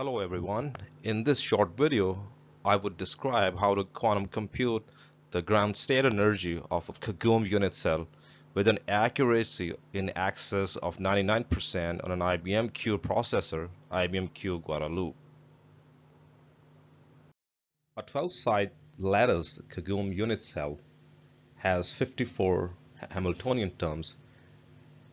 Hello everyone. In this short video, I would describe how to quantum compute the ground state energy of a Kagome unit cell with an accuracy in excess of 99% on an IBM Q processor, IBM Q Guadalupe. A 12-site lattice Kagome unit cell has 54 Hamiltonian terms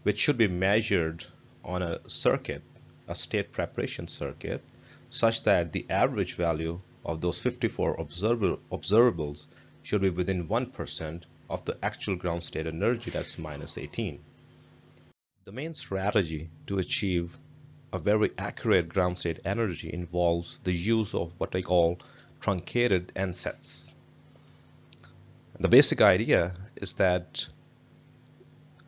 which should be measured on a circuit, a state preparation circuit, such that the average value of those 54 observables should be within 1% of the actual ground state energy that's minus 18. The main strategy to achieve a very accurate ground state energy involves the use of what I call truncated ansatz. The basic idea is that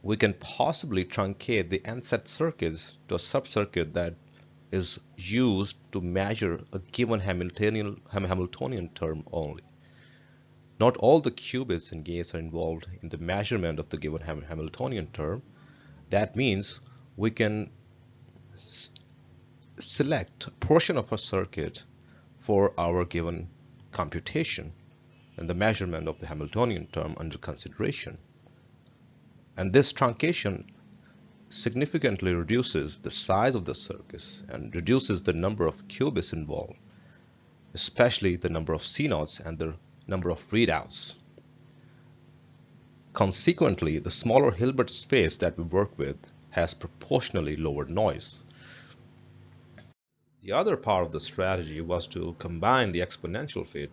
we can possibly truncate the ansatz circuits to a subcircuit that is used to measure a given Hamiltonian, Hamiltonian term only. Not all the qubits and gates are involved in the measurement of the given Hamiltonian term. That means we can select a portion of a circuit for our given computation and the measurement of the Hamiltonian term under consideration. And this truncation significantly reduces the size of the circuit and reduces the number of qubits involved, especially the number of CNOTs and the number of readouts. Consequently, the smaller Hilbert space that we work with has proportionally lower noise. The other part of the strategy was to combine the exponential fit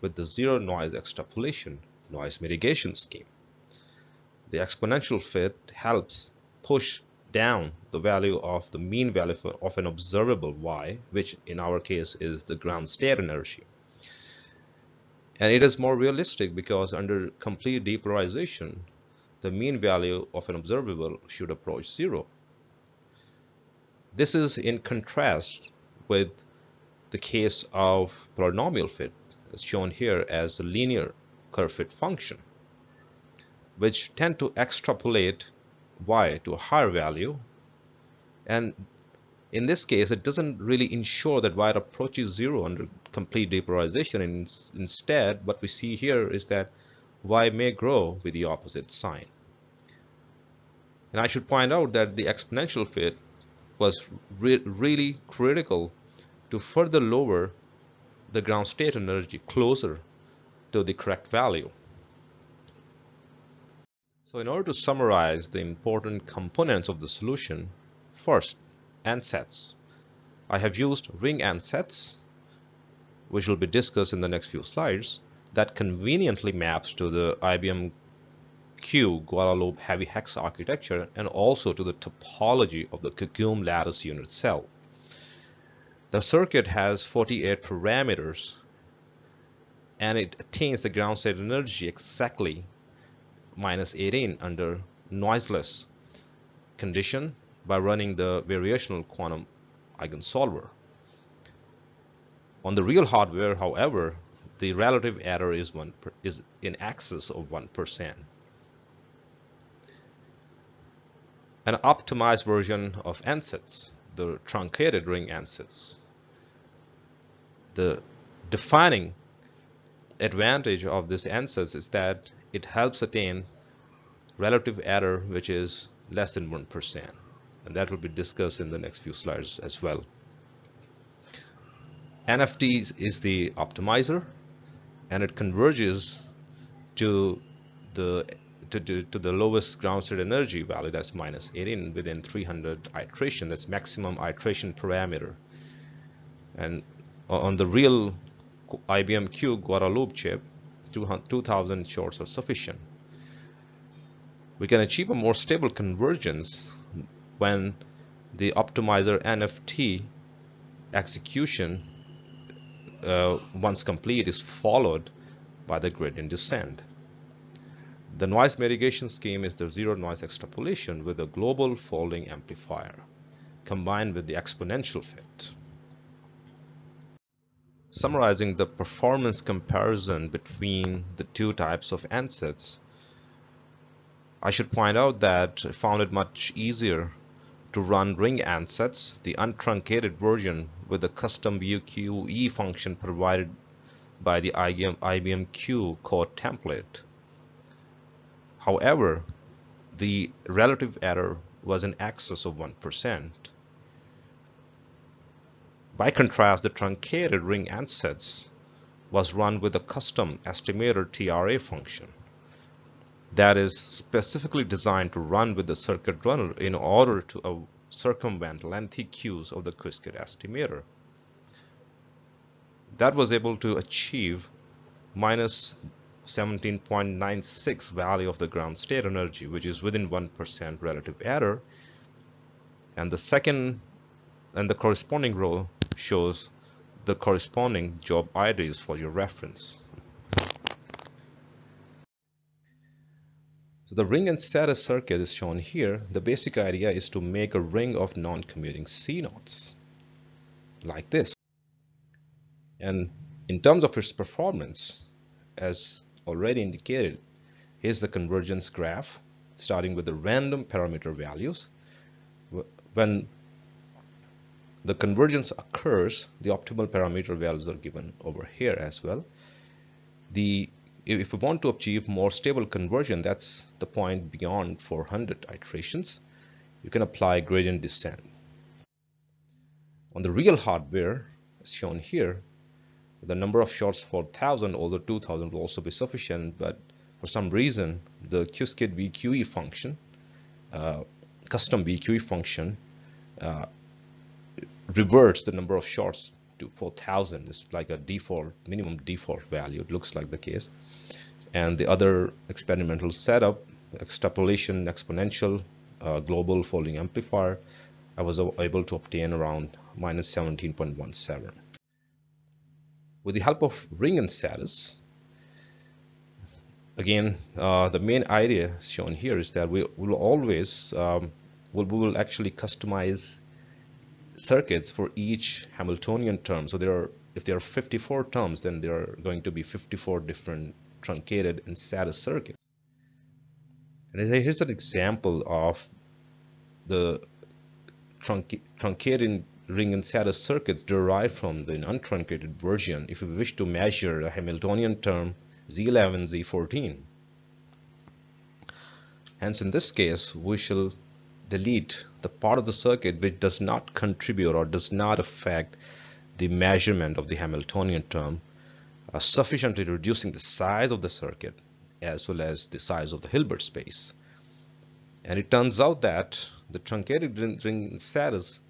with the zero noise extrapolation noise mitigation scheme. The exponential fit helps push down the value of the mean value of an observable y, which in our case is the ground state energy. And it is more realistic because under complete depolarization, the mean value of an observable should approach zero. This is in contrast with the case of polynomial fit, as shown here as a linear curve fit function, which tend to extrapolate y to a higher value. And in this case, it doesn't really ensure that y approaches zero under complete depolarization. And instead, what we see here is that y may grow with the opposite sign. And I should point out that the exponential fit was re really critical to further lower the ground state energy closer to the correct value. So in order to summarize the important components of the solution, first, ansatz. I have used ring ansatz, which will be discussed in the next few slides, that conveniently maps to the IBM Q Guadalupe heavy hex architecture and also to the topology of the Kagome lattice unit cell. The circuit has 48 parameters and it attains the ground state energy exactly minus 18 under noiseless condition by running the variational quantum eigensolver. On the real hardware, however, the relative error is one is in excess of one percent. An optimized version of ansatz, the truncated ring ansatz. The defining advantage of this ansatz is that it helps attain relative error which is less than 1% and that will be discussed in the next few slides as well. NFT is the optimizer and it converges to the to, to, to, the lowest ground state energy value that's minus 18 within 300 iteration. That's maximum iteration parameter. And on the real IBM Q Guadalupe chip 2000 shots are sufficient. We can achieve a more stable convergence when the optimizer NFT execution uh, once complete is followed by the gradient descent. The noise mitigation scheme is the zero noise extrapolation with a global folding amplifier combined with the exponential fit. Summarizing the performance comparison between the two types of ansatz, I should point out that I found it much easier to run ring ansatz, the untruncated version with the custom VQE function provided by the IBM, IBM Q code template. However, the relative error was in excess of 1%. By contrast, the truncated ring ansatz was run with a custom estimator TRA function that is specifically designed to run with the circuit runner in order to uh, circumvent lengthy queues of the Qiskit estimator. That was able to achieve minus 17.96 value of the ground state energy, which is within 1% relative error. And the second and the corresponding row shows the corresponding job IDs for your reference. So the ring ansatz circuit is shown here. The basic idea is to make a ring of non-commuting CNOTs like this. And in terms of its performance, as already indicated, here's the convergence graph starting with the random parameter values. When the convergence occurs, the optimal parameter values are given over here as well. The if we want to achieve more stable conversion, that's the point beyond 400 iterations, you can apply gradient descent. On the real hardware, as shown here, the number of shots for 1000 or 2000 will also be sufficient, but for some reason, the Qiskit VQE function, uh, custom VQE function, uh, reverts the number of shots to 4000 it's like a default minimum default value it looks like the case. And the other experimental setup extrapolation exponential uh, global folding amplifier I was able to obtain around minus 17.17 with the help of ring ansatz again uh, the main idea shown here is that we will always um, we will actually customize circuits for each Hamiltonian term. So there are, if there are 54 terms, then there are going to be 54 different truncated ansatz circuits. And here's an example of the trunc truncated ring ansatz circuits derived from the untruncated version if we wish to measure a Hamiltonian term Z11, Z14. Hence, in this case, we shall delete the part of the circuit which does not contribute or does not affect the measurement of the Hamiltonian term uh, sufficiently reducing the size of the circuit as well as the size of the Hilbert space. And it turns out that the truncated ring ansatz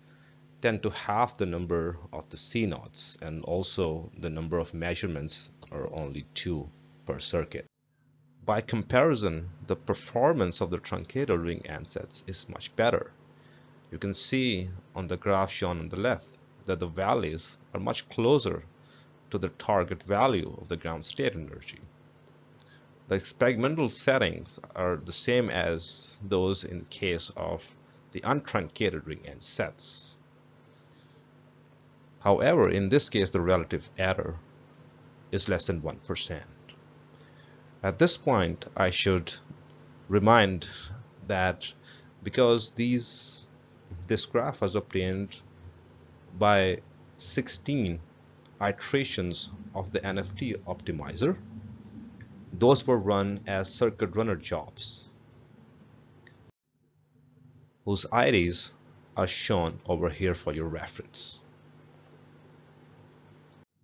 tend to half the number of the CNOTs and also the number of measurements are only two per circuit. By comparison, the performance of the truncated ring ansatz is much better. You can see on the graph shown on the left that the values are much closer to the target value of the ground state energy. The experimental settings are the same as those in the case of the untruncated ring ansatz. However, in this case, the relative error is less than 1%. At this point, I should remind that because these this graph was obtained by 16 iterations of the NFT optimizer, those were run as circuit runner jobs whose IDs are shown over here for your reference.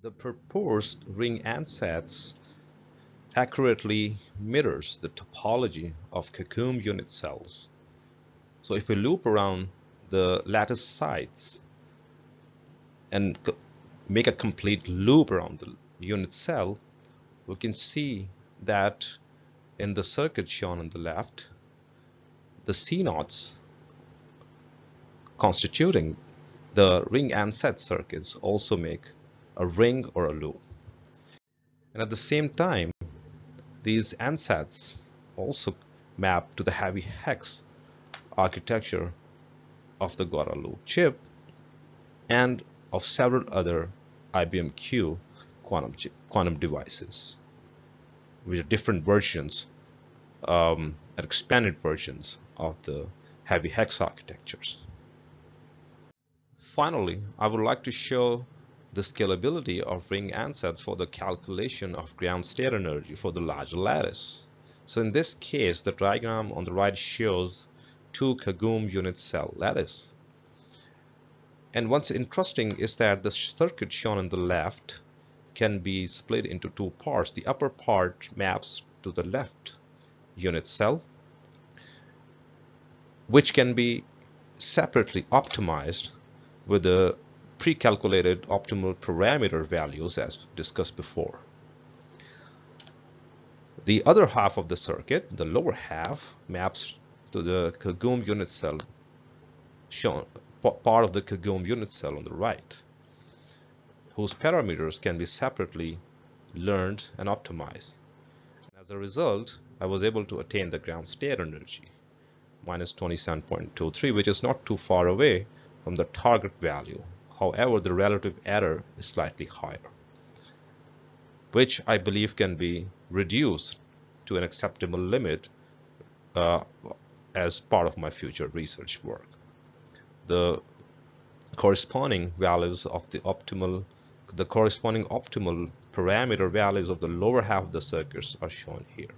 The proposed ring ansatz accurately mirrors the topology of Kagome unit cells. So if we loop around the lattice sites and make a complete loop around the unit cell, we can see that in the circuit shown on the left, the CNOTs constituting the ring ansatz circuits also make a ring or a loop. And at the same time, these ansatz also map to the heavy hex architecture of the Guadalupe chip and of several other IBM Q quantum, quantum devices, which are different versions um, and expanded versions of the heavy hex architectures. Finally, I would like to show the scalability of ring ansatz for the calculation of ground state energy for the larger lattice. So in this case, the diagram on the right shows two Kagome unit cell lattice. And what's interesting is that the circuit shown on the left can be split into two parts. The upper part maps to the left unit cell, which can be separately optimized with the pre-calculated optimal parameter values as discussed before. The other half of the circuit, the lower half, maps to the Kagome unit cell shown, part of the Kagome unit cell on the right, whose parameters can be separately learned and optimized. As a result, I was able to attain the ground state energy, minus 27.23, which is not too far away from the target value However, the relative error is slightly higher, which I believe can be reduced to an acceptable limit uh, as part of my future research work. The corresponding values of the optimal the corresponding optimal parameter values of the lower half of the circuits are shown here.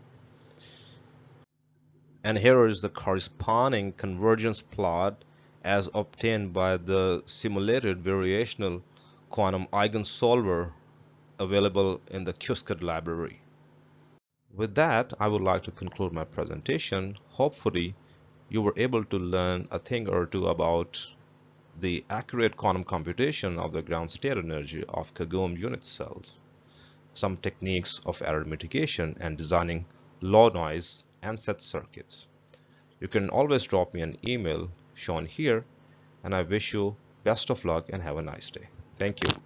And here is the corresponding convergence plot as obtained by the simulated variational quantum eigensolver available in the Qiskit library. With that, I would like to conclude my presentation. Hopefully, you were able to learn a thing or two about the accurate quantum computation of the ground state energy of Kagome unit cells, some techniques of error mitigation, and designing low noise ansatz circuits. You can always drop me an email shown here and I wish you best of luck and have a nice day. Thank you.